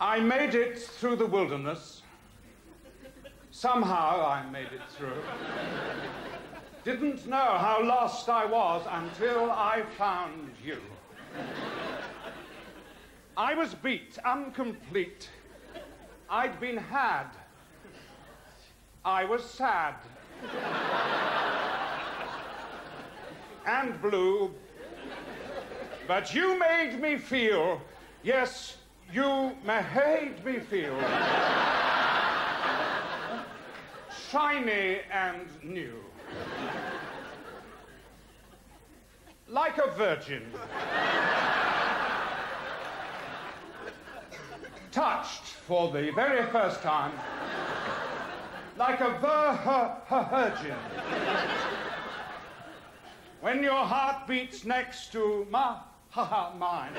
I made it through the wilderness. Somehow I made it through. Didn't know how lost I was until I found you. I was beat, incomplete. I'd been had. I was sad. and blue. But you made me feel, yes, you made me feel shiny and new. Like a virgin. Touched for the very first time. Like a virgin. When your heart beats next to my, mine.